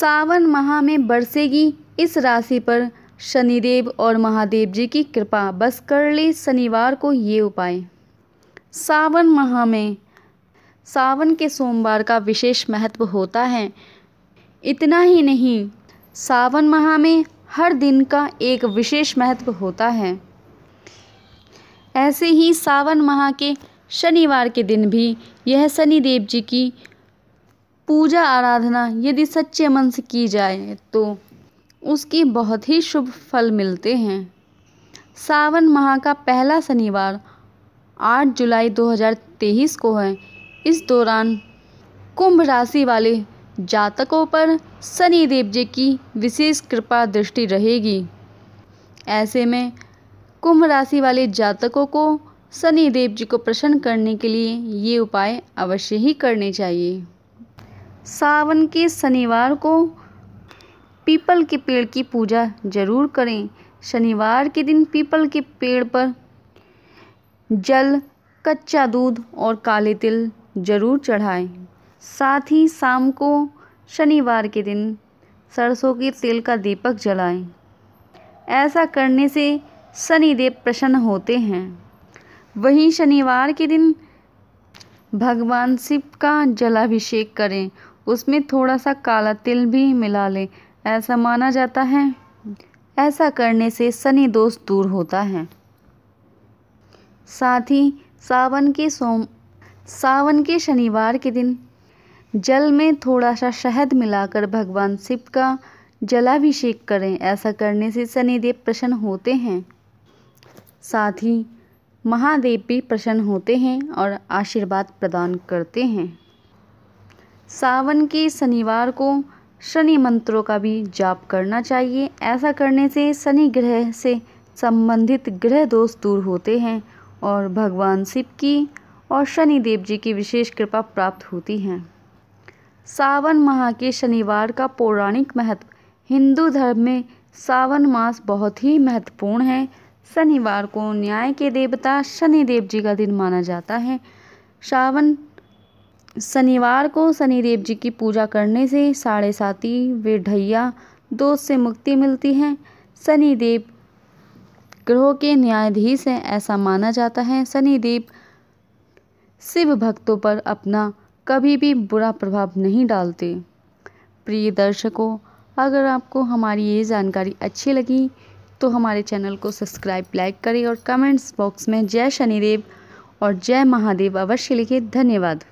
सावन माह में बरसेगी। इस राशि पर शनिदेव और महादेव जी की कृपा। बस कर ले शनिवार को ये उपाय। सावन माह में सावन के सोमवार का विशेष महत्व होता है। इतना ही नहीं, सावन माह में हर दिन का एक विशेष महत्व होता है। ऐसे ही सावन माह के शनिवार के दिन भी यह शनिदेव जी की पूजा आराधना यदि सच्चे मन से की जाए तो उसकी बहुत ही शुभ फल मिलते हैं। सावन माह का पहला शनिवार 8 जुलाई 2023 को है। इस दौरान कुंभ राशि वाले जातकों पर शनि देव जी की विशेष कृपा दृष्टि रहेगी। ऐसे में कुंभ राशि वाले जातकों को शनि देव जी को प्रसन्न करने के लिए ये उपाय अवश्य ही करने चाहिए। सावन के शनिवार को पीपल के पेड़ की पूजा ज़रूर करें। शनिवार के दिन पीपल के पेड़ पर जल, कच्चा दूध और काले तिल ज़रूर चढ़ाएँ। साथ ही शाम को शनिवार के दिन सरसों के तेल का दीपक जलाएँ। ऐसा करने से शनिदेव प्रसन्न होते हैं। वहीं शनिवार के दिन भगवान शिव का जलाभिषेक करें उसमें थोड़ा सा काला तिल भी मिला लें। ऐसा माना जाता है, ऐसा करने से शनि दोष दूर होता है। साथ ही, सावन के सोम, सावन के शनिवार के दिन जल में थोड़ा सा शहद मिलाकर भगवान शिव का जलाभिषेक करें। ऐसा करने से शनिदेव प्रसन्न होते हैं। साथ ही, महादेव भी प्रसन्न होते हैं और आशीर्वाद प्रदान करते हैं। सावन के शनिवार को शनि मंत्रों का भी जाप करना चाहिए। ऐसा करने से शनि ग्रह से संबंधित ग्रह दोष दूर होते हैं और भगवान शिव की और शनि देव जी की विशेष कृपा प्राप्त होती है। सावन माह के शनिवार का पौराणिक महत्व, हिंदू धर्म में सावन मास बहुत ही महत्वपूर्ण है। शनिवार को न्याय के देवता शनि देव जी का दिन माना जाता है। सावन शनिवार को शनिदेव जी की पूजा करने से साढ़े साती व ढैया दोष से मुक्ति मिलती है। शनिदेव ग्रहों के न्यायाधीश हैं, ऐसा माना जाता है। शनिदेव शिव भक्तों पर अपना कभी भी बुरा प्रभाव नहीं डालते। प्रिय दर्शकों, अगर आपको हमारी ये जानकारी अच्छी लगी तो हमारे चैनल को सब्सक्राइब, लाइक करें और कमेंट्स बॉक्स में जय शनिदेव और जय महादेव अवश्य लिखें। धन्यवाद।